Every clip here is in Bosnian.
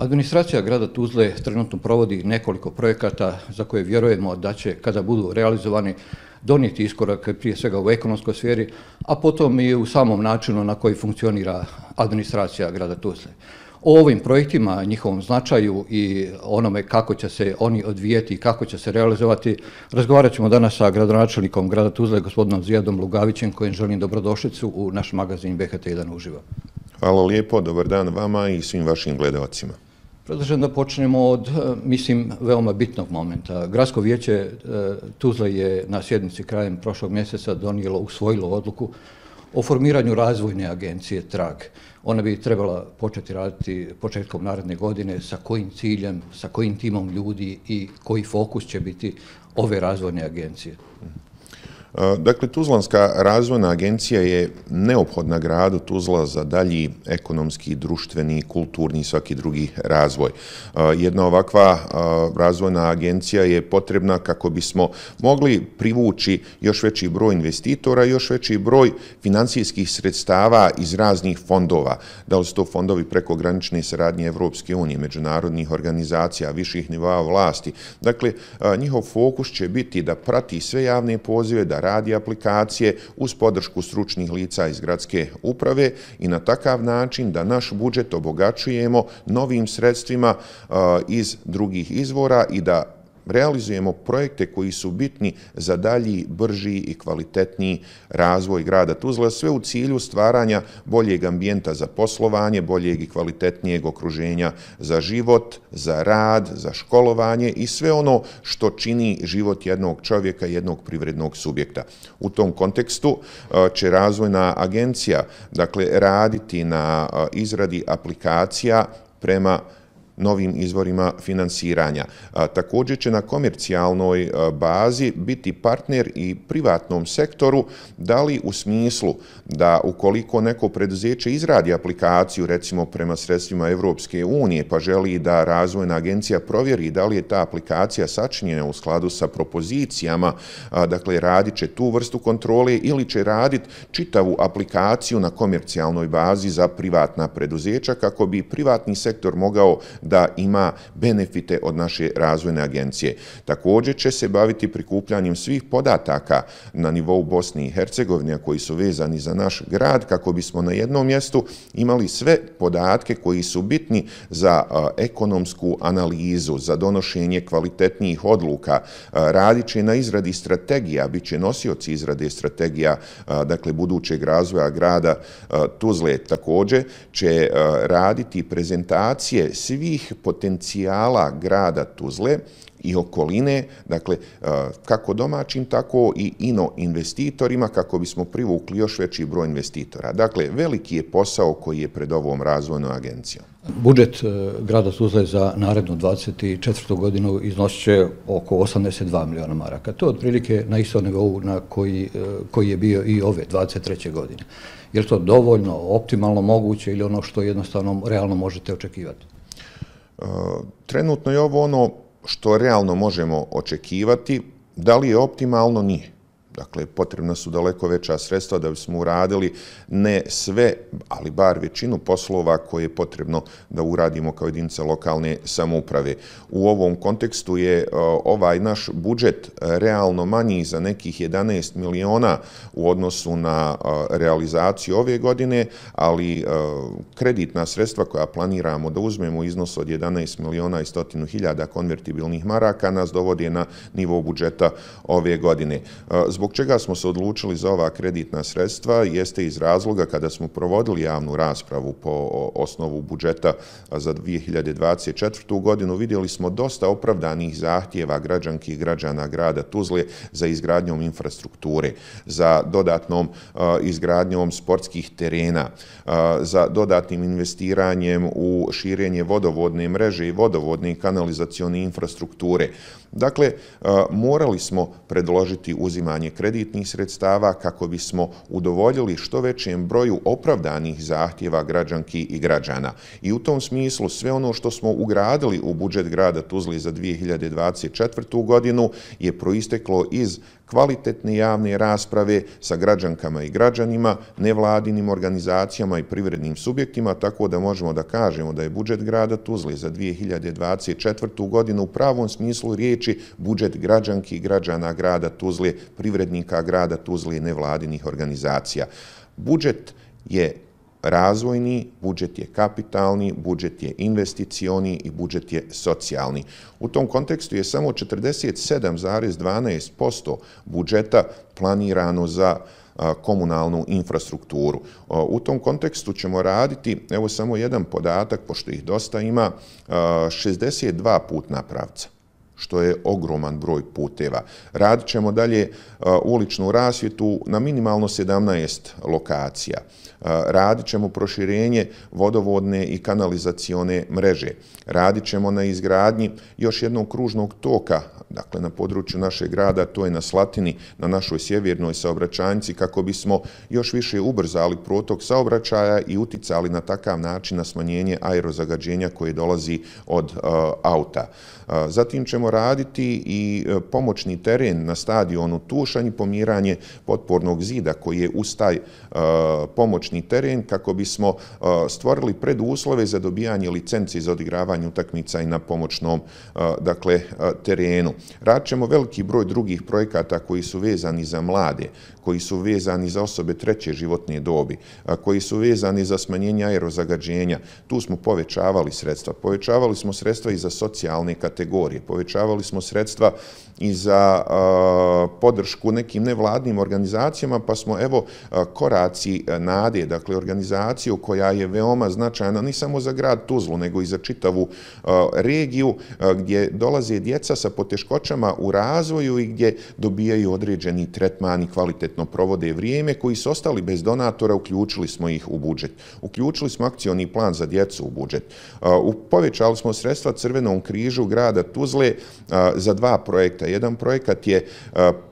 Administracija grada Tuzle trenutno provodi nekoliko projekata za koje vjerujemo da će, kada budu realizovani, donijeti iskorak prije svega u ekonomskoj sferi, a potom i u samom načinu na koji funkcionira administracija grada Tuzle. O ovim projektima, njihovom značaju i onome kako će se oni odvijeti i kako će se realizovati, razgovarat ćemo danas sa gradonačelnikom grada Tuzle, gospodinom Zijadom Lugavićem, kojim želim dobrodošlicu u naš magazin BHT1 uživo. Hvala lijepo, dobar dan vama i svim vašim gledalcima. Predlažem da počnemo od, e, mislim, veoma bitnog momenta. Gradsko vijeće e, Tuzle je na sjednici krajem prošlog mjeseca donijelo, usvojilo odluku o formiranju razvojne agencije TRAG. Ona bi trebala početi raditi početkom naredne godine sa kojim ciljem, sa kojim timom ljudi i koji fokus će biti ove razvojne agencije. E, dakle, Tuzlanska razvojna agencija je neophodna gradu Tuzla za dalji ekonomski, društveni, kulturni i svaki drugi razvoj. E, jedna ovakva e, razvojna agencija je potrebna kako bismo mogli privući još veći broj investitora, još veći broj financijskih sredstava iz raznih fondova. Da li su to fondovi preko granične saradnje Evropske unije, međunarodnih organizacija, viših nivoa vlasti. Dakle, njihov fokus će biti da prati sve javne pozive, da radi aplikacije uz podršku stručnih lica iz gradske uprave i na takav način da naš budžet obogačujemo novim sredstvima iz drugih izvora i da realizujemo projekte koji su bitni za dalji, brži i kvalitetniji razvoj grada Tuzla, sve u cilju stvaranja boljeg ambijenta za poslovanje, boljeg i kvalitetnijeg okruženja za život, za rad, za školovanje i sve ono što čini život jednog čovjeka, jednog privrednog subjekta. U tom kontekstu e, će razvojna agencija dakle, raditi na e, izradi aplikacija prema novim izvorima finansiranja. Također će na komercijalnoj bazi biti partner i privatnom sektoru, da li u smislu da ukoliko neko preduzeće izradi aplikaciju, recimo prema sredstvima Evropske unije, pa želi da razvojna agencija provjeri da li je ta aplikacija sačinjena u skladu sa propozicijama, dakle radit će tu vrstu kontrole ili će radit čitavu aplikaciju na komercijalnoj bazi za privatna preduzeća kako bi privatni sektor mogao da ima benefite od naše razvojne agencije. Također će se baviti prikupljanjem svih podataka na nivou Bosne i Hercegovine koji su vezani za naš grad kako bismo na jednom mjestu imali sve podatke koji su bitni za ekonomsku analizu, za donošenje kvalitetnijih odluka. Radit će na izradi strategija, bit će nosioci izrade strategija dakle budućeg razvoja grada Tuzle. Također će raditi prezentacije svih svih potencijala grada Tuzle i okoline, dakle, e, kako domaćim, tako i ino investitorima, kako bismo privukli još veći broj investitora. Dakle, veliki je posao koji je pred ovom razvojnom agencijom. Budžet e, grada Tuzle za narednu 24. godinu iznosiće oko 82 miliona maraka. To je otprilike na isto nivou na koji, e, koji je bio i ove 23. godine. Je li to dovoljno, optimalno moguće ili ono što jednostavno realno možete očekivati? Trenutno je ovo ono što realno možemo očekivati, da li je optimalno, nije. Dakle, potrebna su daleko veća sredstva da bismo uradili ne sve, ali bar većinu poslova koje je potrebno da uradimo kao jedinice lokalne samouprave. U ovom kontekstu je e, ovaj naš budžet e, realno manji za nekih 11 miliona u odnosu na e, realizaciju ove godine, ali kreditna sredstva koja planiramo da uzmemo iznos od 11 miliona i stotinu hiljada konvertibilnih maraka nas dovode na nivo budžeta ove godine. Zbog Zbog čega smo se odlučili za ova kreditna sredstva jeste iz razloga kada smo provodili javnu raspravu po osnovu budžeta za 2024. godinu, vidjeli smo dosta opravdanih zahtjeva građanki i građana grada Tuzle za izgradnjom infrastrukture, za dodatnom izgradnjom sportskih terena, za dodatnim investiranjem u širenje vodovodne mreže i vodovodne i kanalizacione infrastrukture. Dakle, morali smo predložiti uzimanje kreditnih sredstava kako bismo udovoljili što većem broju opravdanih zahtjeva građanki i građana. I u tom smislu sve ono što smo ugradili u budžet grada Tuzli za 2024. godinu je proisteklo iz kvalitetne javne rasprave sa građankama i građanima, nevladinim organizacijama i privrednim subjektima, tako da možemo da kažemo da je budžet grada Tuzle za 2024. godinu u pravom smislu riječi budžet građanki i građana grada Tuzle, privrednika grada Tuzle i nevladinih organizacija. Budžet je razvojni, budžet je kapitalni, budžet je investicioni i budžet je socijalni. U tom kontekstu je samo 47,12% budžeta planirano za komunalnu infrastrukturu. U tom kontekstu ćemo raditi, evo samo jedan podatak, pošto ih dosta ima, 62 putna pravca što je ogroman broj puteva. Radit ćemo dalje e, uličnu rasvjetu na minimalno 17 lokacija e, radit ćemo proširenje vodovodne i kanalizacione mreže. Radit ćemo na izgradnji još jednog kružnog toka, dakle na području našeg grada, to je na Slatini, na našoj sjevernoj saobraćajnici, kako bismo još više ubrzali protok saobraćaja i uticali na takav način na smanjenje aerozagađenja koje dolazi od e, auta. Zatim ćemo raditi i e, pomoćni teren na stadionu Tušanj i pomiranje potpornog zida koji je ustaj e, pomoćni teren kako bismo e, stvorili preduslove za dobijanje licenci za odigravanje utakmica i na pomoćnom dakle, terenu. Rad ćemo veliki broj drugih projekata koji su vezani za mlade, koji su vezani za osobe treće životne dobi, koji su vezani za smanjenje aerozagađenja. Tu smo povećavali sredstva. Povećavali smo sredstva i za socijalne kategorije. Povećavali smo sredstva i za podršku nekim nevladnim organizacijama, pa smo evo koraci NADE, dakle organizaciju koja je veoma značajna, ni samo za grad Tuzlu, nego i za čitavu regiju, gdje dolaze djeca sa poteškoćama u razvoju i gdje dobijaju određeni tretmani i kvalitetno provode vrijeme, koji su ostali bez donatora, uključili smo ih u budžet. Uključili smo akcijoni plan za djecu u budžet. Povećali smo sredstva Crvenom križu grada Tuzle za dva projekta. Jedan projekat je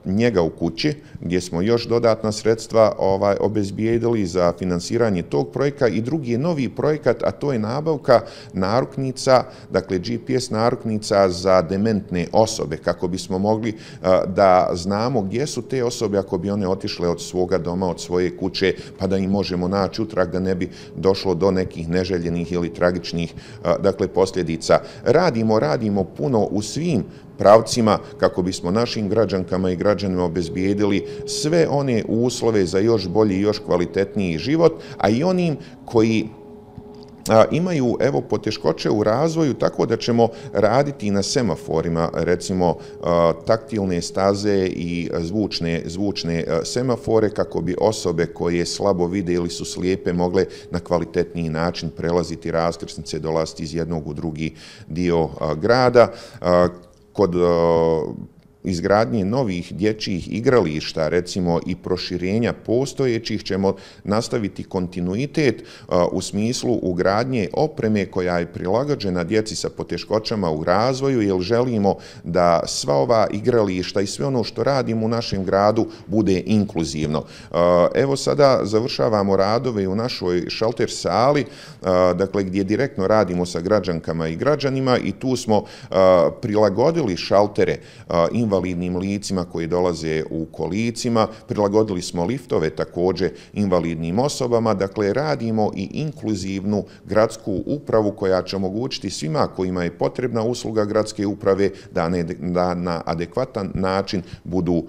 njega u kući, gdje smo još dodatna sredstva ovaj, obezbijedili za finansiranje tog projekta i drugi je novi projekat, a to je nabavka naruknica, dakle GPS naruknica za dementne osobe, kako bismo mogli da znamo gdje su te osobe ako bi one otišle od svoga doma, od svoje kuće, pa da im možemo naći utrag da ne bi došlo do nekih neželjenih ili tragičnih dakle, posljedica. Radimo, radimo puno u svim pravcima kako bismo našim građankama i građanima obezbijedili sve one uslove za još bolji i još kvalitetniji život, a i onim koji imaju evo poteškoće u razvoju tako da ćemo raditi na semaforima, recimo taktilne staze i zvučne, zvučne semafore kako bi osobe koje slabo vide ili su slijepe mogle na kvalitetniji način prelaziti raskrsnice, dolaziti iz jednog u drugi dio grada. Kod izgradnje novih dječjih igrališta, recimo i proširenja postojećih, ćemo nastaviti kontinuitet u smislu ugradnje opreme koja je prilagađena djeci sa poteškoćama u razvoju, jer želimo da sva ova igrališta i sve ono što radimo u našem gradu bude inkluzivno. Evo sada završavamo radove u našoj šalter sali, dakle gdje direktno radimo sa građankama i građanima i tu smo prilagodili šaltere invalidnosti invalidnim licima koji dolaze u kolicima, prilagodili smo liftove također invalidnim osobama, dakle radimo i inkluzivnu gradsku upravu koja će omogućiti svima kojima je potrebna usluga gradske uprave da, ne, da na adekvatan način budu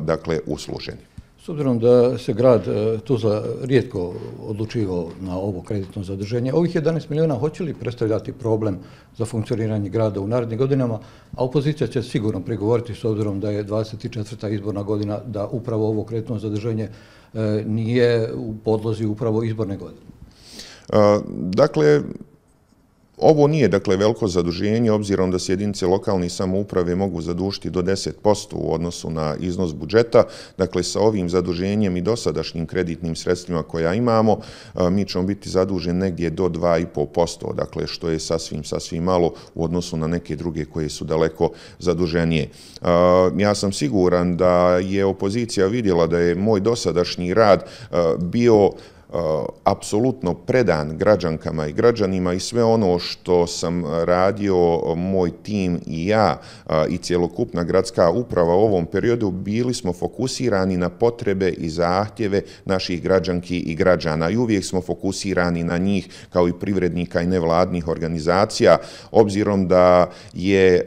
dakle usluženi. S obzirom da se grad e, Tuzla rijetko odlučivao na ovo kreditno zadrženje, ovih 11 miliona hoće li predstavljati problem za funkcioniranje grada u narednim godinama, a opozicija će sigurno prigovoriti s obzirom da je 24. izborna godina da upravo ovo kreditno zadrženje e, nije u podlozi upravo izborne godine? E, dakle, Ovo nije dakle veliko zaduženje, obzirom da se jedinice lokalne samouprave mogu zadužiti do 10% u odnosu na iznos budžeta. Dakle, sa ovim zaduženjem i dosadašnjim kreditnim sredstvima koja imamo, e, mi ćemo biti zaduženi negdje do 2,5%, dakle, što je sasvim, sasvim malo u odnosu na neke druge koje su daleko zaduženije. E, ja sam siguran da je opozicija vidjela da je moj dosadašnji rad e, bio apsolutno predan građankama i građanima i sve ono što sam radio, moj tim i ja i cjelokupna gradska uprava u ovom periodu, bili smo fokusirani na potrebe i zahtjeve naših građanki i građana. I uvijek smo fokusirani na njih kao i privrednika i nevladnih organizacija, obzirom da je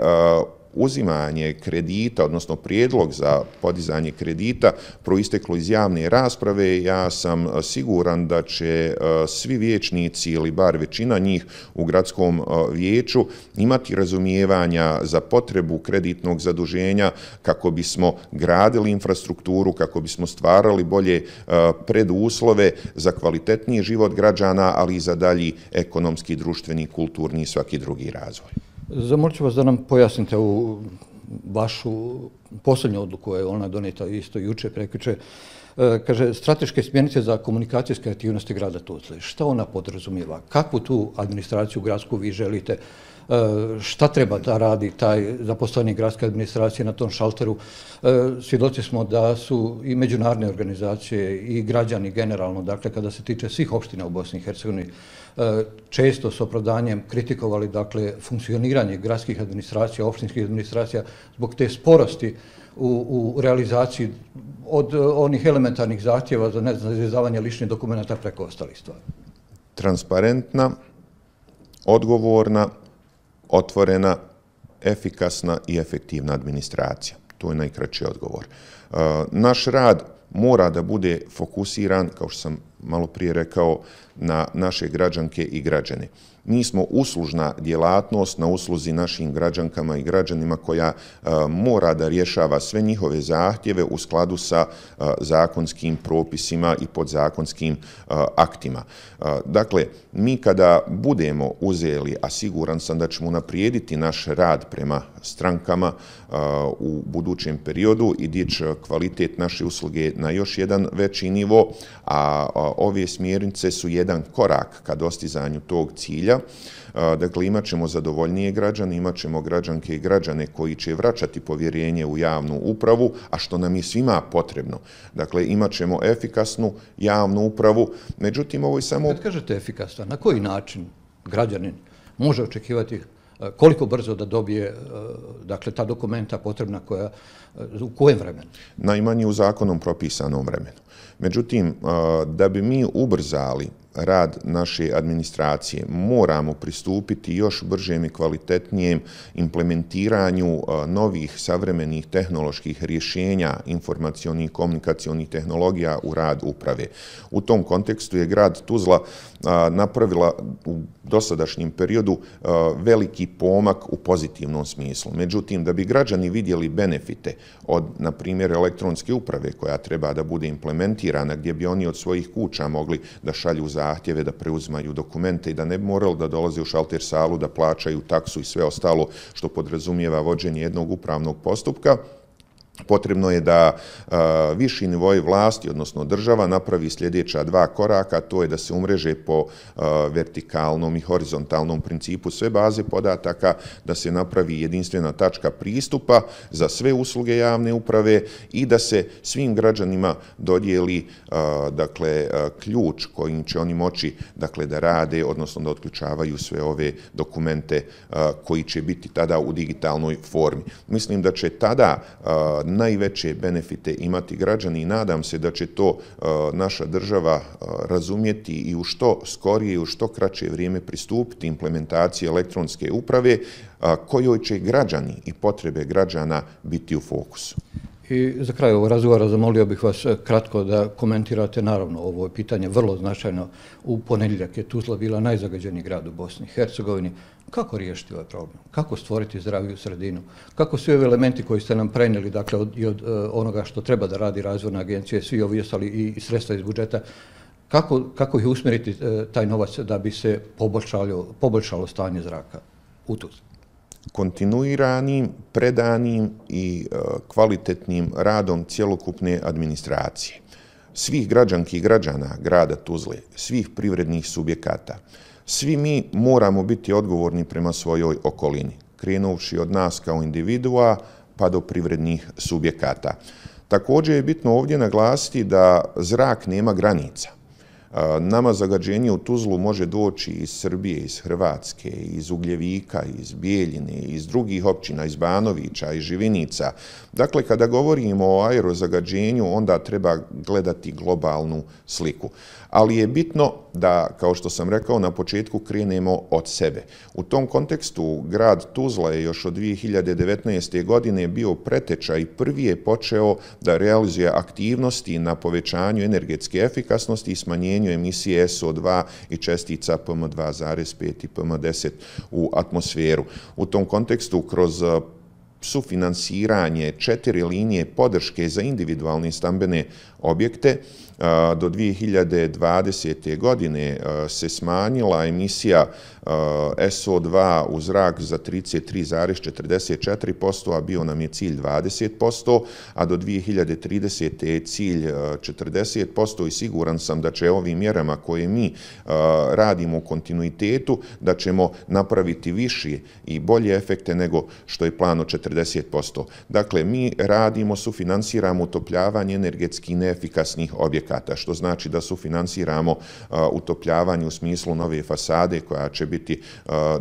uzimanje kredita, odnosno prijedlog za podizanje kredita proisteklo iz javne rasprave, ja sam e, siguran da će e, svi vječnici ili bar većina njih u gradskom e, vijeću imati razumijevanja za potrebu kreditnog zaduženja kako bismo gradili infrastrukturu, kako bismo stvarali bolje preduslove za kvalitetniji život građana, ali i za dalji ekonomski, društveni, kulturni i svaki drugi razvoj. Zamolit ću vas da nam pojasnite u vašu posljednju odluku, je ona doneta isto juče, prekriče, e, kaže, strateške smjernice za komunikacijske aktivnosti grada Tuzle. Šta ona podrazumijeva? Kakvu tu administraciju gradsku vi želite? E, šta treba da radi taj zaposleni gradske administracije na tom šalteru? E, svjedoci smo da su i međunarodne organizacije i građani generalno, dakle, kada se tiče svih opština u Bosni i Hercegovini, E, često s opravdanjem kritikovali dakle, funkcioniranje gradskih administracija, opštinskih administracija zbog te sporosti u, u realizaciji od e, onih elementarnih zahtjeva za, ne znam, za izdavanje ličnih dokumenta preko ostalih stvari. Transparentna, odgovorna, otvorena, efikasna i efektivna administracija. To je najkraći odgovor. E, naš rad mora da bude fokusiran, kao što sam malo prije rekao, na naše građanke i građane. Mi smo uslužna djelatnost na usluzi našim građankama i građanima koja e, mora da rješava sve njihove zahtjeve u skladu sa e, zakonskim propisima i podzakonskim e, aktima. Dakle, mi kada budemo uzeli, a siguran sam da ćemo naprijediti naš rad prema strankama u budućem periodu i dići kvalitet naše usluge na još jedan veći nivo, a ove smjernice su jedan korak ka dostizanju tog cilja. Dakle, imat ćemo zadovoljnije građane, imat ćemo građanke i građane koji će vraćati povjerenje u javnu upravu, a što nam je svima potrebno. Dakle, imat ćemo efikasnu javnu upravu. Međutim, ovo je samo... Kad kažete efikasno, na koji način građanin može očekivati koliko brzo da dobije dakle, ta dokumenta potrebna koja, u kojem vremenu? Najmanje u zakonom propisanom vremenu. Međutim, da bi mi ubrzali rad naše administracije moramo pristupiti još bržem i kvalitetnijem implementiranju novih savremenih tehnoloških rješenja informacijonih i komunikacijonih tehnologija u rad uprave. U tom kontekstu je grad Tuzla napravila u dosadašnjem periodu veliki pomak u pozitivnom smislu. Međutim, da bi građani vidjeli benefite od, na primjer, elektronske uprave koja treba da bude implementirana, gdje bi oni od svojih kuća mogli da šalju zahtjeve, da preuzmaju dokumente i da ne bi morali da dolaze u šalter salu, da plaćaju taksu i sve ostalo što podrazumijeva vođenje jednog upravnog postupka, potrebno je da viši nivoj vlasti, odnosno država, napravi sljedeća dva koraka, to je da se umreže po vertikalnom i horizontalnom principu sve baze podataka, da se napravi jedinstvena tačka pristupa za sve usluge javne uprave i da se svim građanima dodijeli dakle, ključ kojim će oni moći dakle, da rade, odnosno da otključavaju sve ove dokumente koji će biti tada u digitalnoj formi. Mislim da će tada najveće benefite imati građani i nadam se da će to e, naša država e, razumjeti i u što skorije i u što kraće vrijeme pristupiti implementaciji elektronske uprave kojoj će građani i potrebe građana biti u fokusu. I za kraj ovog razgovora zamolio bih vas eh, kratko da komentirate, naravno, ovo je pitanje vrlo značajno. U ponedjeljak je Tuzla bila najzagađeniji grad u Bosni i Hercegovini. Kako riješiti ovaj problem? Kako stvoriti zdraviju sredinu? Kako svi ovi elementi koji ste nam prenijeli, dakle, od, i od uh, onoga što treba da radi razvojna agencija, svi ovi ostali i, i sredstva iz budžeta, kako, kako ih usmjeriti uh, taj novac da bi se poboljšalo, poboljšalo stanje zraka u Tuzli? Kontinuiranim, predanim i e, kvalitetnim radom cjelokupne administracije. Svih građanki i građana grada Tuzle, svih privrednih subjekata, svi mi moramo biti odgovorni prema svojoj okolini, krenuvši od nas kao individua pa do privrednih subjekata. Također je bitno ovdje naglasiti da zrak nema granica. Nama zagađenje u Tuzlu može doći iz Srbije, iz Hrvatske, iz Ugljevika, iz Bijeljine, iz drugih općina, iz Banovića, iz Živinica. Dakle, kada govorimo o aerozagađenju, onda treba gledati globalnu sliku. Ali je bitno da, kao što sam rekao, na početku krenemo od sebe. U tom kontekstu, grad Tuzla je još od 2019. godine bio preteča i prvi je počeo da realizuje aktivnosti na povećanju energetske efikasnosti i smanjenju emisije SO2 i čestica PM2,5 i PM10 u atmosferu. U tom kontekstu, kroz e, sufinansiranje četiri linije podrške za individualne stambene objekte, do 2020. godine se smanjila emisija SO2 u zrak za 33,44%, a bio nam je cilj 20%, a do 2030. je cilj 40% i siguran sam da će ovim mjerama koje mi radimo u kontinuitetu, da ćemo napraviti više i bolje efekte nego što je plano 40%. Dakle, mi radimo, sufinansiramo utopljavanje energetski neefikasnih objekata, što znači da sufinansiramo utopljavanje u smislu nove fasade koja će biti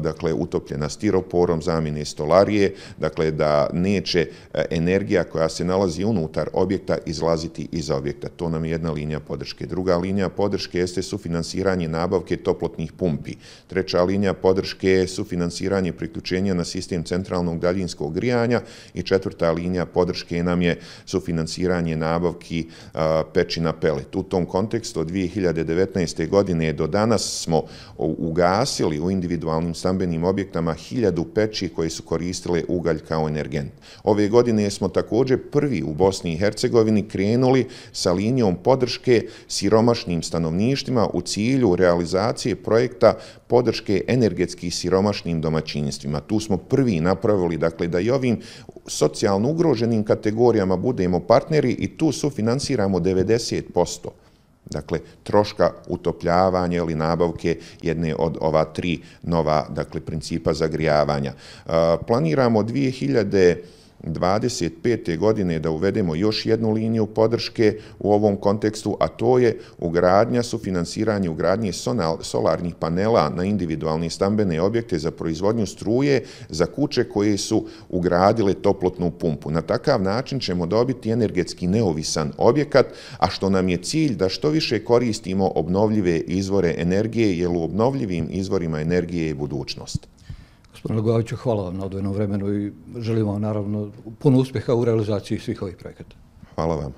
dakle utopljena stiroporom, zamjene stolarije, dakle da neće energija koja se nalazi unutar objekta izlaziti iz objekta. To nam je jedna linija podrške. Druga linija podrške jeste sufinansiranje nabavke toplotnih pumpi. Treća linija podrške je sufinansiranje priključenja na sistem centralnog daljinskog grijanja i četvrta linija podrške nam je sufinansiranje nabavki peći na pelet. U tom kontekstu od 2019. godine do danas smo ugasili u individualnim stambenim objektama hiljadu peći koje su koristile ugalj kao energent. Ove godine smo također prvi u Bosni i Hercegovini krenuli sa linijom podrške siromašnim stanovništima u cilju realizacije projekta podrške energetskih siromašnim domaćinstvima. Tu smo prvi napravili dakle, da i ovim socijalno ugroženim kategorijama budemo partneri i tu sufinansiramo 90% dakle, troška utopljavanja ili nabavke jedne od ova tri nova, dakle, principa zagrijavanja. Planiramo 2000 25. godine da uvedemo još jednu liniju podrške u ovom kontekstu, a to je ugradnja sufinansiranje ugradnje solarnih panela na individualne stambene objekte za proizvodnju struje za kuće koje su ugradile toplotnu pumpu. Na takav način ćemo dobiti energetski neovisan objekat, a što nam je cilj da što više koristimo obnovljive izvore energije, jer u obnovljivim izvorima energije je budućnost. Gospodine Lagoviću, hvala vam na odvojnom vremenu i želim vam naravno puno uspjeha u realizaciji svih ovih projekata. Hvala vam.